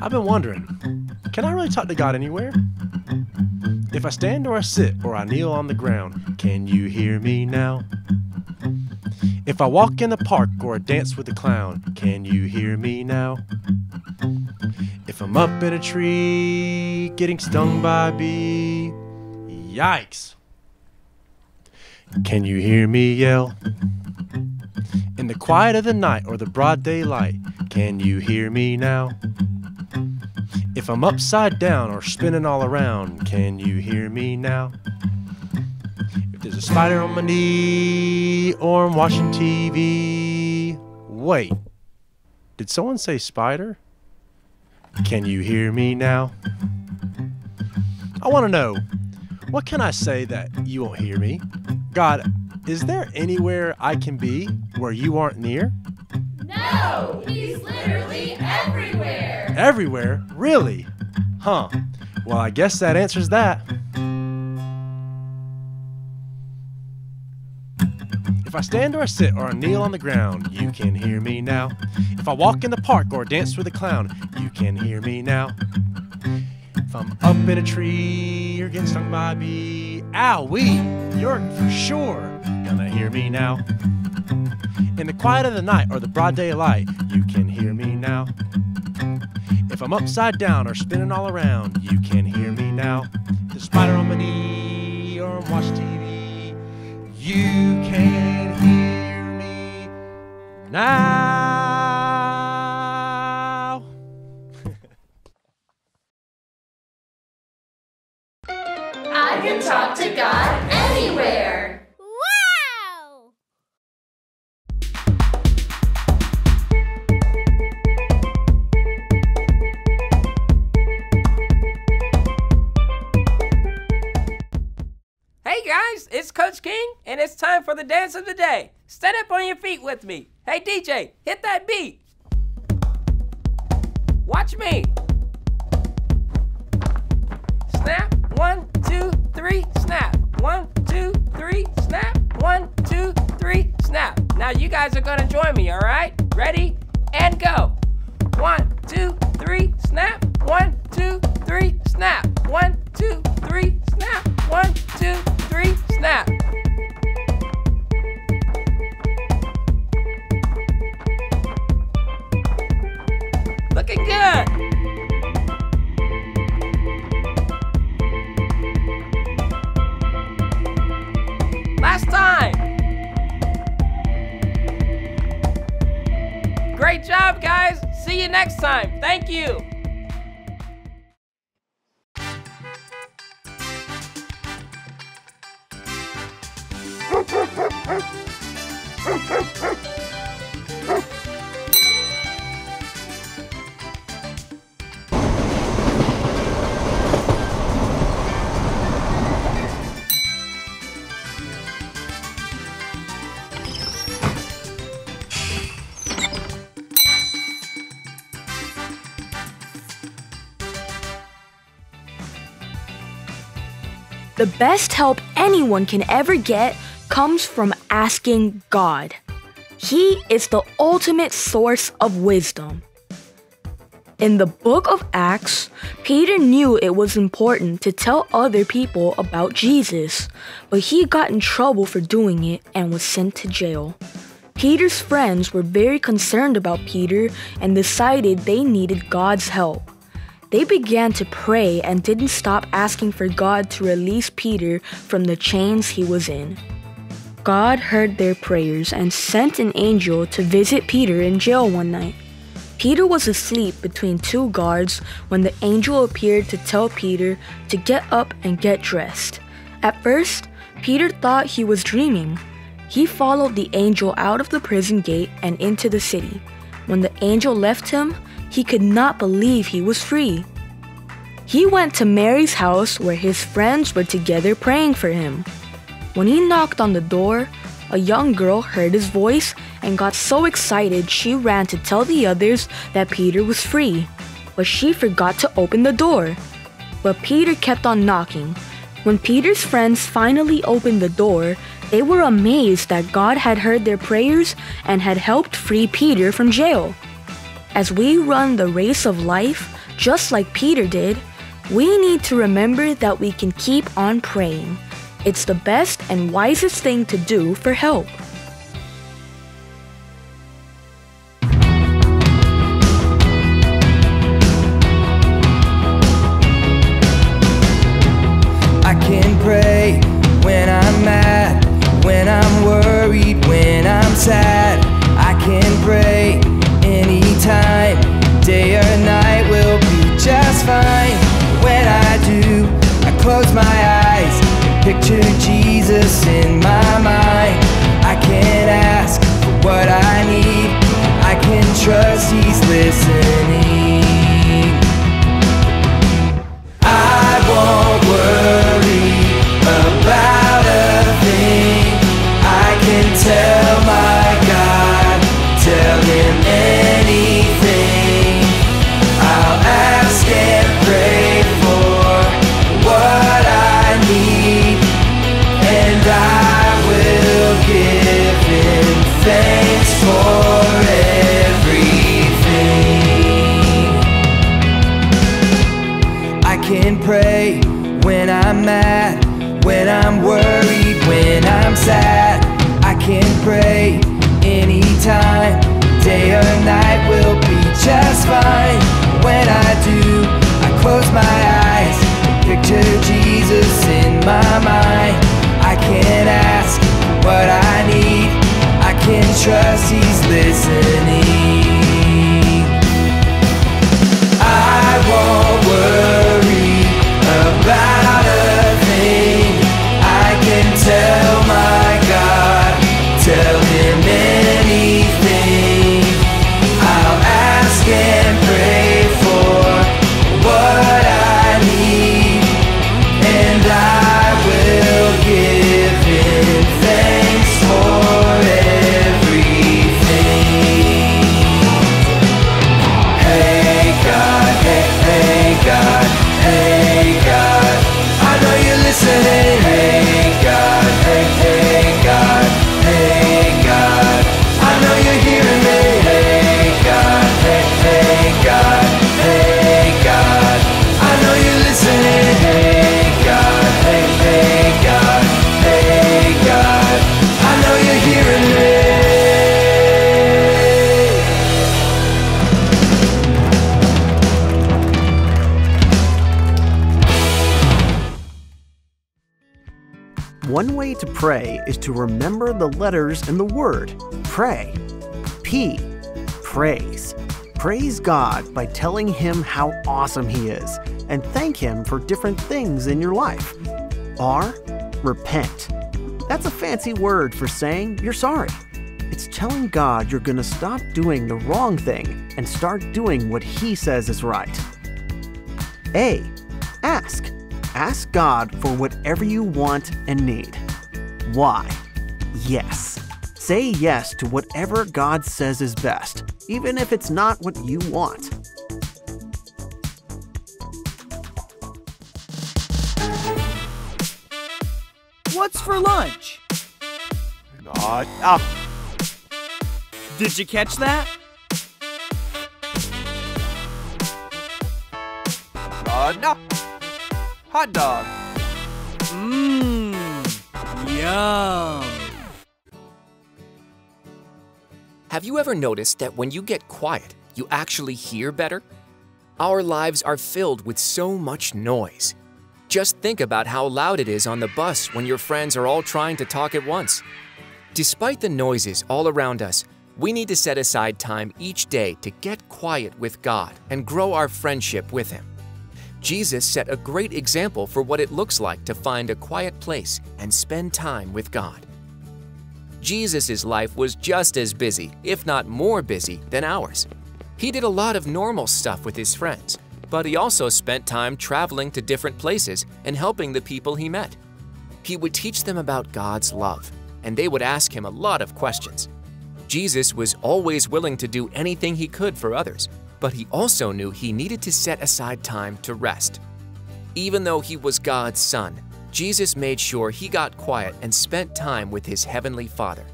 I've been wondering can I really talk to God anywhere? If I stand or I sit or I kneel on the ground, can you hear me now? If I walk in the park or I dance with a clown, can you hear me now? If I'm up in a tree getting stung by a bee, yikes! Can you hear me yell? In the quiet of the night or the broad daylight, can you hear me now? I'm upside down or spinning all around, can you hear me now? If there's a spider on my knee or I'm watching TV, wait, did someone say spider? Can you hear me now? I want to know, what can I say that you won't hear me? God, is there anywhere I can be where you aren't near? No, he's literally everywhere. Really? Huh. Well, I guess that answers that. If I stand or I sit or I kneel on the ground, you can hear me now. If I walk in the park or dance with a clown, you can hear me now. If I'm up in a tree or getting stung by a bee, owie, you're for sure gonna hear me now. In the quiet of the night or the broad daylight, you can hear me now. If I'm upside down or spinning all around, you can hear me now. The spider on my knee or I'm watching TV, you can hear me now. For the dance of the day. Stand up on your feet with me. Hey DJ, hit that beat. Watch me. Snap, one, two, three, snap. One, two, three, snap. One, two, three, snap. Now you guys are gonna join me, alright? Ready? And go. One, two, three, snap. One, two, three, snap. One, two, three, snap. One, two, three, snap. Looking good. Last time. Great job, guys. See you next time. Thank you. The best help anyone can ever get comes from asking God. He is the ultimate source of wisdom. In the book of Acts, Peter knew it was important to tell other people about Jesus, but he got in trouble for doing it and was sent to jail. Peter's friends were very concerned about Peter and decided they needed God's help. They began to pray and didn't stop asking for God to release Peter from the chains he was in. God heard their prayers and sent an angel to visit Peter in jail one night. Peter was asleep between two guards when the angel appeared to tell Peter to get up and get dressed. At first, Peter thought he was dreaming. He followed the angel out of the prison gate and into the city. When the angel left him, he could not believe he was free. He went to Mary's house where his friends were together praying for him. When he knocked on the door, a young girl heard his voice and got so excited she ran to tell the others that Peter was free. But she forgot to open the door. But Peter kept on knocking. When Peter's friends finally opened the door, they were amazed that God had heard their prayers and had helped free Peter from jail. As we run the race of life, just like Peter did, we need to remember that we can keep on praying. It's the best and wisest thing to do for help. Picture Jesus in my mind. I can ask for what I need, I can trust He's listening. Fine. When I do, I close my eyes, picture Jesus in my mind. I can ask what I need, I can trust He's listening. Pray is to remember the letters in the word pray. P. Praise. Praise God by telling Him how awesome He is and thank Him for different things in your life. R. Repent. That's a fancy word for saying you're sorry. It's telling God you're going to stop doing the wrong thing and start doing what He says is right. A. Ask. Ask God for whatever you want and need. Why? Yes. Say yes to whatever God says is best, even if it's not what you want. What's for lunch? God, up. Did you catch that? God, no. Hot dog. Mmm. Yum. Have you ever noticed that when you get quiet, you actually hear better? Our lives are filled with so much noise. Just think about how loud it is on the bus when your friends are all trying to talk at once. Despite the noises all around us, we need to set aside time each day to get quiet with God and grow our friendship with Him. Jesus set a great example for what it looks like to find a quiet place and spend time with God. Jesus' life was just as busy, if not more busy, than ours. He did a lot of normal stuff with his friends, but he also spent time traveling to different places and helping the people he met. He would teach them about God's love, and they would ask him a lot of questions. Jesus was always willing to do anything he could for others, but he also knew he needed to set aside time to rest. Even though he was God's son, Jesus made sure he got quiet and spent time with his heavenly Father.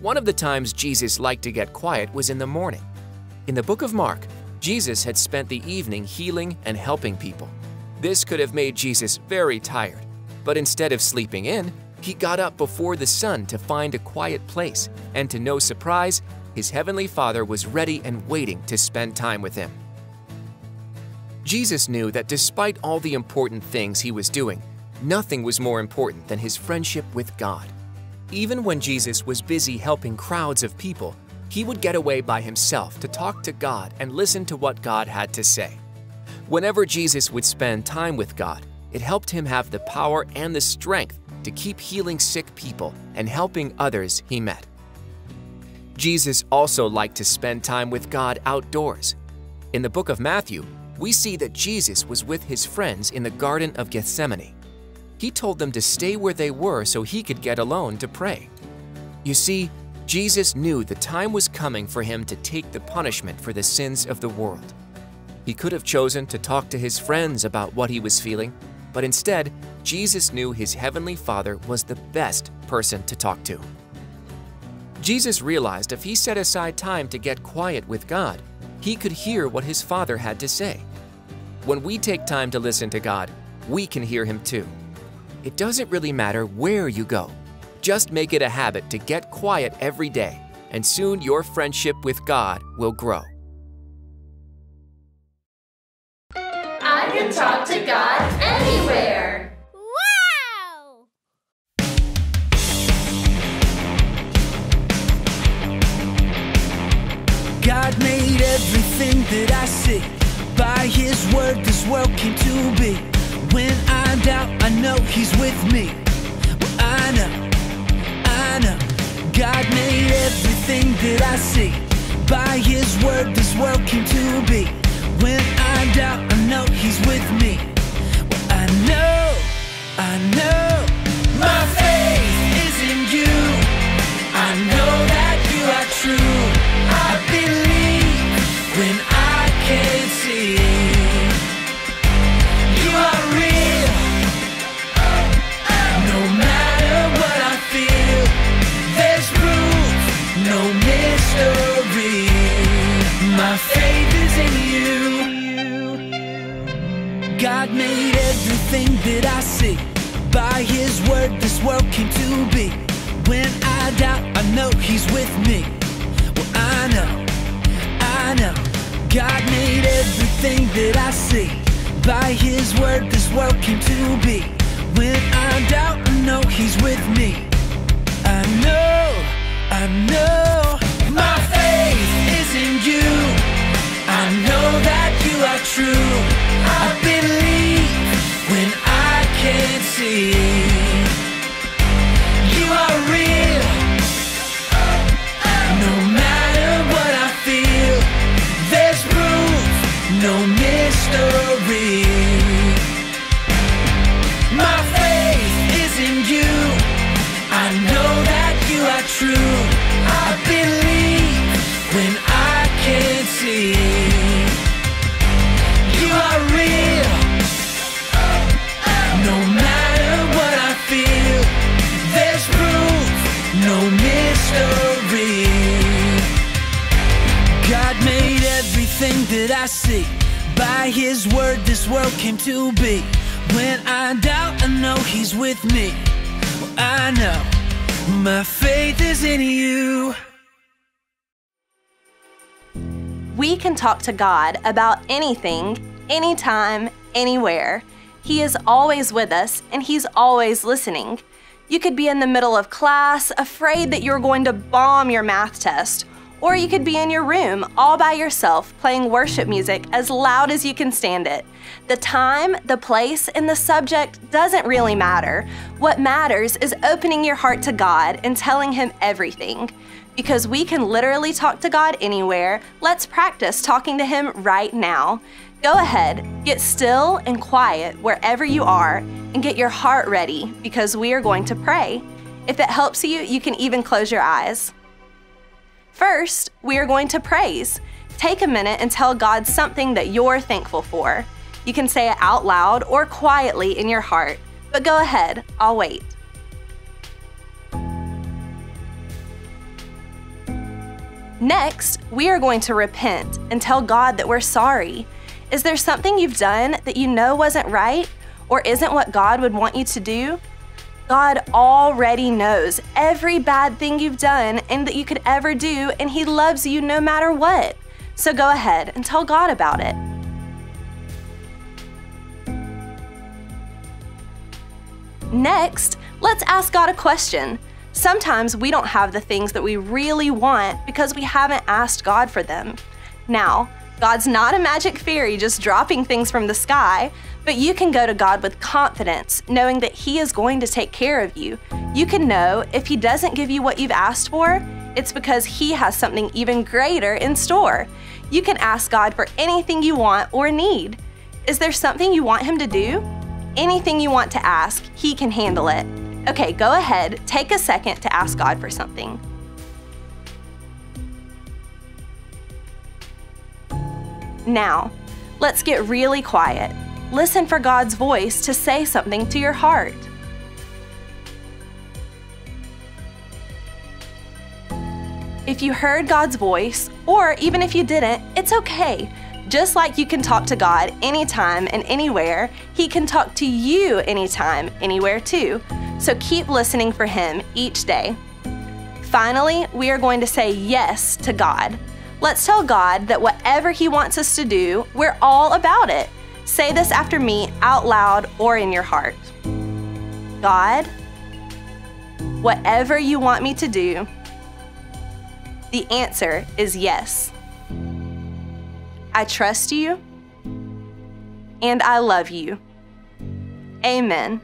One of the times Jesus liked to get quiet was in the morning. In the book of Mark, Jesus had spent the evening healing and helping people. This could have made Jesus very tired, but instead of sleeping in, he got up before the sun to find a quiet place, and to no surprise, his heavenly Father was ready and waiting to spend time with him. Jesus knew that despite all the important things he was doing, nothing was more important than his friendship with God. Even when Jesus was busy helping crowds of people, he would get away by himself to talk to God and listen to what God had to say. Whenever Jesus would spend time with God, it helped him have the power and the strength to keep healing sick people and helping others he met. Jesus also liked to spend time with God outdoors. In the book of Matthew, we see that Jesus was with his friends in the Garden of Gethsemane. He told them to stay where they were so he could get alone to pray. You see, Jesus knew the time was coming for him to take the punishment for the sins of the world. He could have chosen to talk to his friends about what he was feeling, but instead, Jesus knew his heavenly Father was the best person to talk to. Jesus realized if he set aside time to get quiet with God, he could hear what his Father had to say. When we take time to listen to God, we can hear him too. It doesn't really matter where you go, just make it a habit to get quiet every day, and soon your friendship with God will grow. I can talk to God anywhere. God made everything that I see. By His word, this world came to be. When I doubt, I know He's with me. Well, I know, I know. God made everything that I see. By His word, this world came to be. When I doubt, I know He's with me. Well, I know, I know. My faith is in you. I know that you are true. Mystery. My faith is in you. God made everything that I see. By His word, this world came to be. When I doubt, I know He's with me. Well, I know, I know. God made everything that I see. By His word, this world came to be. When I doubt, I know He's with me. I know, I know. You. I know that you are true. I everything that I see. By His word, this world came to be. When I doubt, I know He's with me. Well, I know my faith is in you. We can talk to God about anything, anytime, anywhere. He is always with us and He's always listening. You could be in the middle of class, afraid that you're going to bomb your math test, or you could be in your room all by yourself playing worship music as loud as you can stand it. The time, the place, and the subject doesn't really matter. What matters is opening your heart to God and telling Him everything. Because we can literally talk to God anywhere, let's practice talking to Him right now. Go ahead, get still and quiet wherever you are, and get your heart ready because we are going to pray. If it helps you, you can even close your eyes. First, we are going to praise. Take a minute and tell God something that you're thankful for. You can say it out loud or quietly in your heart, but go ahead, I'll wait. Next, we are going to repent and tell God that we're sorry. Is there something you've done that you know wasn't right or isn't what God would want you to do? God already knows every bad thing you've done and that you could ever do, and He loves you no matter what. So go ahead and tell God about it. Next, let's ask God a question. Sometimes we don't have the things that we really want because we haven't asked God for them. Now, God's not a magic fairy just dropping things from the sky, but you can go to God with confidence, knowing that He is going to take care of you. You can know if He doesn't give you what you've asked for, it's because He has something even greater in store. You can ask God for anything you want or need. Is there something you want Him to do? Anything you want to ask, He can handle it. Okay, go ahead, take a second to ask God for something. Now, let's get really quiet. Listen for God's voice to say something to your heart. If you heard God's voice, or even if you didn't, it's okay. Just like you can talk to God anytime and anywhere, He can talk to you anytime, anywhere too. So keep listening for Him each day. Finally, we are going to say yes to God. Let's tell God that whatever He wants us to do, we're all about it. Say this after me out loud or in your heart God, whatever you want me to do, the answer is yes. I trust you and I love you. Amen.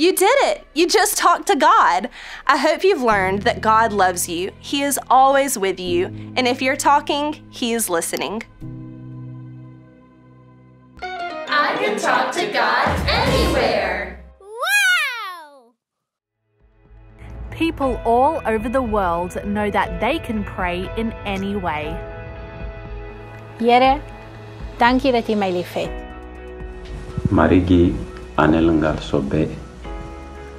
You did it! You just talked to God. I hope you've learned that God loves you. He is always with you. And if you're talking, He is listening. I can talk to God anywhere. Wow! People all over the world know that they can pray in any way. Yere, tanki da ti mai li fet. Marigi anelngal sobe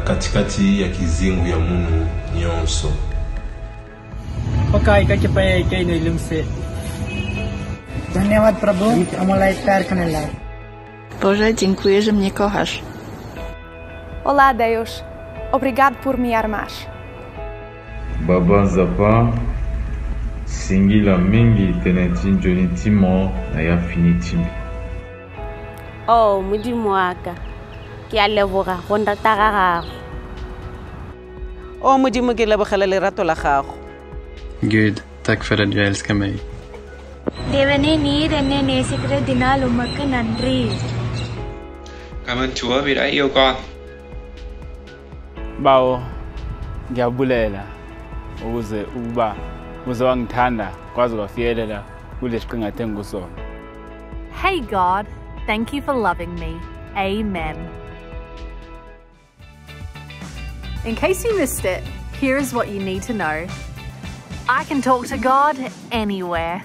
katikati ya kizingu ya munu nyonso Pakai કઈ કઈ નહીં લમશે ધન્યવાદ પ્રભુ અમોલા એકતાર કનેલા Boże, dziękuję, że mnie kochasz. Olá, Deus. Obrigado por me armar. amar. Babanzapa, singila mingi teneti njoni timo na ya fini timi. Oh, mudi. ke a leboga go nrata ga gago o modimo ke lebogela lerato la gago Gud, tack för att du älskar mig. தேவனே நீர் என்னை நேசிக்கிறதினால் உமக்கு நன்றி Cảm ơn Chúa vì đã yêu con. Bawo, ngiyabulela ukuze ukuba uze wangithanda kwaze kwafiyelela kule siqingathe engikusona. Hey God, thank you for loving me. Amen. In case you missed it, here is what you need to know I can talk to God anywhere.